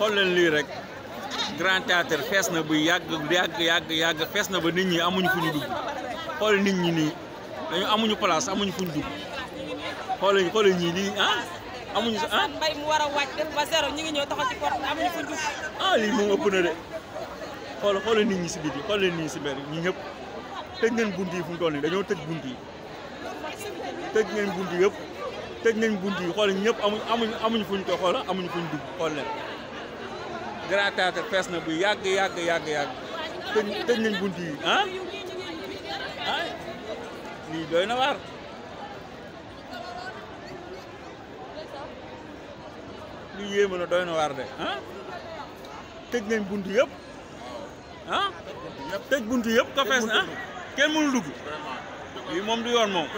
xool leen lii rek. Grand théâtre fees na bu yàgg yàgg yàgg yàgg fees na ba nit ñi amuñu fu ñu dugg. Xool nit ñi nii dañu amuñu place amuñu fu ñu dugg. Xool xool ñii nii ah amuñu sa ah. Mbay mu war a wàcc def ba zéro ñu ngi ñëw taxaw ci porte amuñu fu dugg. Ah lii moom ëpp na de. Xool xool nit ñi si biti xool leen nii si mbir ñi ñëpp. Tëj ngeen bunt yi fu mu toll nii dañoo tëj bunt yi. Tëj ngeen bunt yëpp tëj nañ bunt yi xool ñëpp amuñ amuñ amuñ fuñ ko xool amuñ fuñ dugg xool leen grand théâtre fees na bu yàgg yàgg yàgg yàgg. Tëj tëj nañ bunt yi. Ah? Ah? Lii doy na waar. Lii yéeme na doy na waar de. Ah? Tëj nañ bunt yëpp. Ah? Tëj bunt yëpp ko fees na. ah kenn mënu dugg. Lii moom du yoon moom.